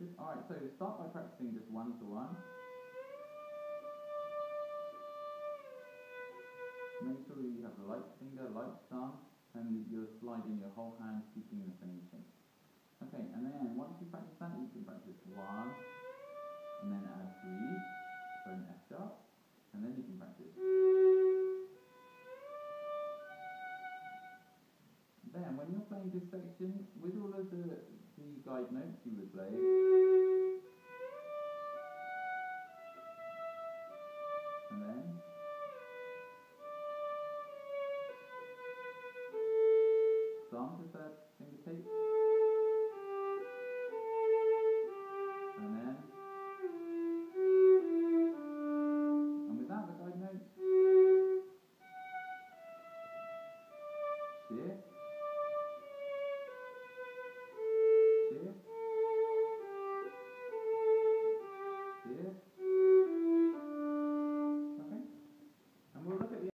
Good. Alright, so start by practicing just one to one. Make sure you have the light finger, light thumb, and you're sliding your whole hand keeping the same shape. Okay, and then once you practice that, you can practice one, and then add three, so an F sharp, and then you can practice. Then, when you're playing this section, with all of the, side note you would play And then. Thumb to third fingertip. And then. And without the side note. See it?